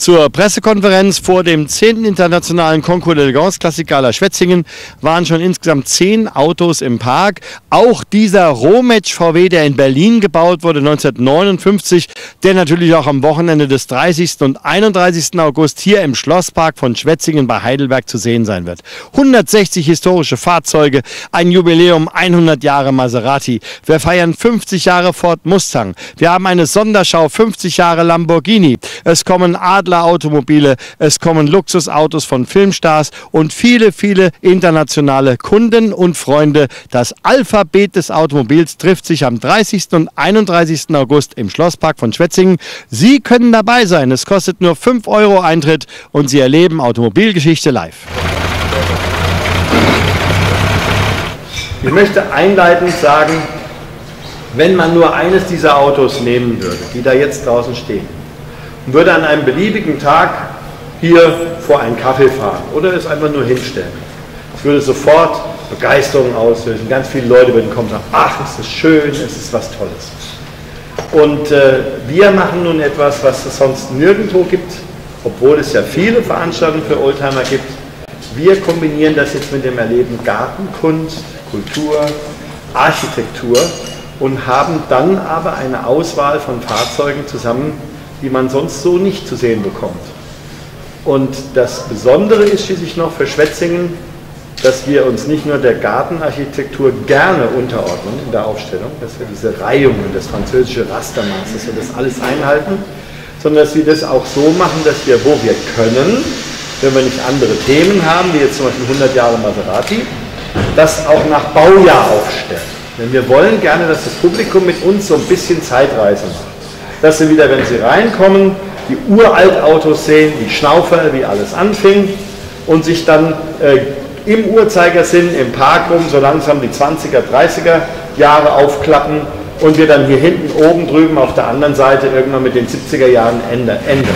Zur Pressekonferenz vor dem 10. Internationalen Concours d'Elegance Klassikala Schwetzingen waren schon insgesamt zehn Autos im Park. Auch dieser Rometsch VW, der in Berlin gebaut wurde 1959, der natürlich auch am Wochenende des 30. und 31. August hier im Schlosspark von Schwetzingen bei Heidelberg zu sehen sein wird. 160 historische Fahrzeuge, ein Jubiläum 100 Jahre Maserati. Wir feiern 50 Jahre Ford Mustang. Wir haben eine Sonderschau 50 Jahre Lamborghini. Es kommen Adler Adler-Automobile, es kommen Luxusautos von Filmstars und viele, viele internationale Kunden und Freunde. Das Alphabet des Automobils trifft sich am 30. und 31. August im Schlosspark von Schwetzingen. Sie können dabei sein. Es kostet nur 5 Euro Eintritt und Sie erleben Automobilgeschichte live. Ich möchte einleitend sagen, wenn man nur eines dieser Autos nehmen würde, die da jetzt draußen stehen, und würde an einem beliebigen Tag hier vor einen Kaffee fahren oder es einfach nur hinstellen. Es würde sofort Begeisterung auslösen. Ganz viele Leute würden kommen und sagen, ach, es ist schön, es ist was Tolles. Und äh, wir machen nun etwas, was es sonst nirgendwo gibt, obwohl es ja viele Veranstaltungen für Oldtimer gibt. Wir kombinieren das jetzt mit dem Erleben Gartenkunst, Kultur, Architektur und haben dann aber eine Auswahl von Fahrzeugen zusammen die man sonst so nicht zu sehen bekommt. Und das Besondere ist schließlich noch für Schwetzingen, dass wir uns nicht nur der Gartenarchitektur gerne unterordnen in der Aufstellung, dass wir diese Reihungen, das französische Rastermaß, dass wir das alles einhalten, sondern dass wir das auch so machen, dass wir, wo wir können, wenn wir nicht andere Themen haben, wie jetzt zum Beispiel 100 Jahre Maserati, das auch nach Baujahr aufstellen. Denn wir wollen gerne, dass das Publikum mit uns so ein bisschen Zeitreise macht dass sie wieder, wenn sie reinkommen, die Uraltautos sehen, die Schnaufer, wie alles anfing und sich dann äh, im Uhrzeigersinn im Park rum so langsam die 20er, 30er Jahre aufklappen und wir dann hier hinten oben drüben auf der anderen Seite irgendwann mit den 70er Jahren enden.